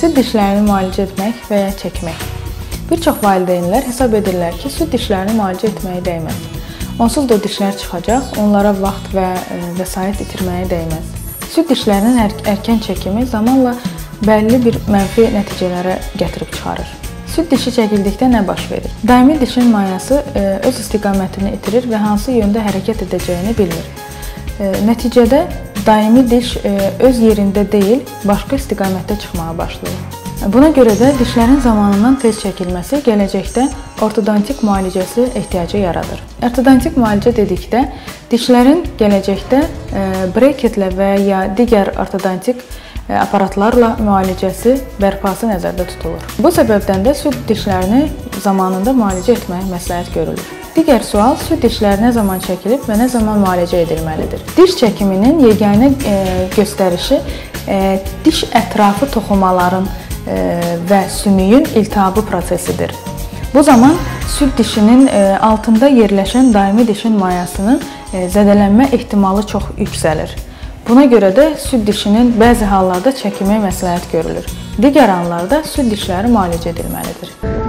Süd dişlərini müalicə etmək və ya çəkmək. Bir çox valideynlər hesab edirlər ki, süd dişlərini müalicə etməyə dəyməz. Onsuz da dişlər çıxacaq, onlara vaxt və e, vəsait itirməyə dəyməz. Süd dişlərinin ər erkən çəkimi zamanla bəlli bir mənfi nəticələrə gətirib çıxarır. Süd dişi çəkildikdə nə baş verir? Daimi dişin mayası e, öz istiqamətini itirir və hansı yöndə hərəkət edəcəyini bilmir. E, nəticədə daimi diş öz yerində deyil, başqa istiqamətdə çıxmağa başlayır. Buna görə də dişlərin zamanından tez çəkilməsi gələcəkdə ortodontik müalicəsi ehtiyacı yaradır. Ortodontik müalicə dedikdə dişlərin gələcəkdə breketlə və ya digər ortodontik aparatlarla müalicəsi bərpası nəzərdə tutulur. Bu səbəbdən də süd dişlərini zamanında müalicə etmək məsləhət görülür. Digər sual süd dişləri nə zaman çəkilib və nə zaman müalicə edilməlidir? Diş çəkiminin yeganə göstərişi diş ətrafı toxumaların və sümüyün iltihabı prosesidir. Bu zaman süd dişinin altında yerləşən daimi dişin mayasının zədələnmə ehtimalı çox yüksəlir. Buna görə də süd dişinin bəzi hallarda çəkimi məsləhət görülür. Digər anlarda süd dişləri müalicə edilməlidir.